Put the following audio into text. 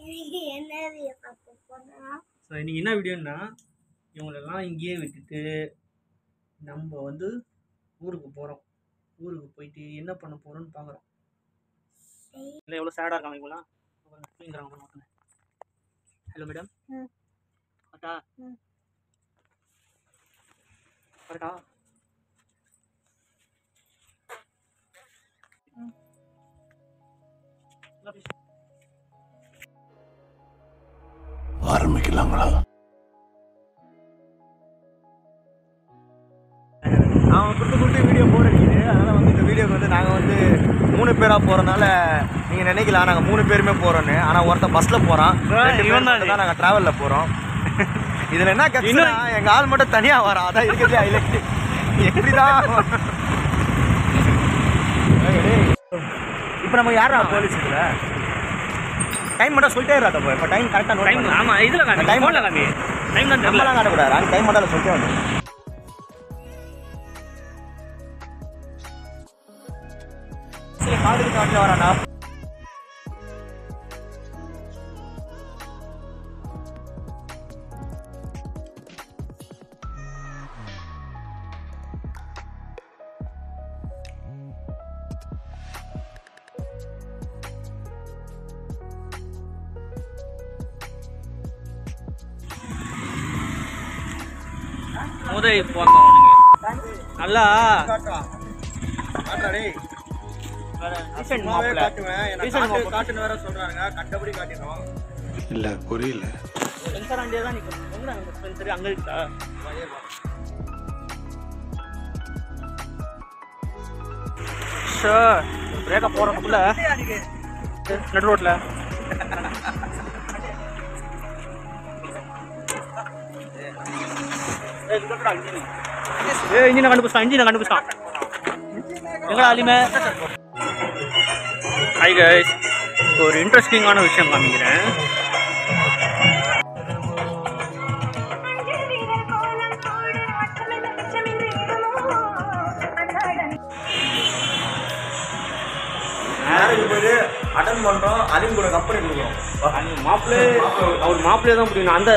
இன்னைக்கு என்ன வீடியோ பார்க்க போறோம் ஸோ இன்னைக்கு என்ன வீடியோன்னா இவங்களெல்லாம் இங்கேயே விட்டுட்டு நம்ம வந்து ஊருக்கு போகிறோம் ஊருக்கு போயிட்டு என்ன பண்ண போகிறோம்னு பார்க்குறோம் இல்லை எவ்வளோ சேடாக இருக்காங்க இவங்களாம் தூங்குறாங்க மக்கள் ஹலோ மேடம். கரெக்டா. கரெக்டா ஆரம்பிக்கலாங்களா? அவன் குட்டு குட்டு வீடியோ போடுறீங்க அதனால் வந்து இந்த வீடியோக்கு வந்து நாங்கள் வந்து மூணு பேராக போகிறனால நீங்கள் நினைக்கலாம் நாங்கள் மூணு பேருமே போகிறோன்னு ஆனால் ஒருத்தன் பஸ்ஸில் போகிறான் இவன் தான். தான் நாங்கள் ட்ராவலில் போகிறோம் இதில் என்ன கட்சினா எங்கள் ஆள் மட்டும் தனியாக வரான். அதான் இருக்கிறதே ஹைலைட் எப்படி தான் இப்போ நம்ம யாரா போலீஸ் இதில்? டைம் மட்டும் சொல்லிட்டே இருக்கா தப்போ இப்போ டைம் கரெக்டாக டைம் ஆமாம் இதில் காமி ஃபோனில் காமி டைம் தான் நம்மளாம் காட்டக்கூடாது. டைம் மட்டும் சொல்லிட்டே வந்து காடுக்கு காட்டில் வரானா? அங்கே சென்சர் அங்கே இருக்கா? ஷோர் பிரேக்கப் போகிறதுக்குள்ள நடு ரோட்டில் ஏ இன்ஜினை கண்டுபிடிச்சான் இன்ஜினை கண்டுபிடிச்சான் எங்கடா அலிமே ஹாய் கைஸ் ஒரு இன்ட்ரெஸ்டிங்கான விஷயம் காமிக்கிறேன். மேரேஜ் போயிட்டு அட்டன் பண்றோம் அலிம் கூட கம்பெனி கொடுக்குறோம். மாப்பிள்ளை அவர் மாப்பிள்ளையே தான் பிடிக்கணும். அந்த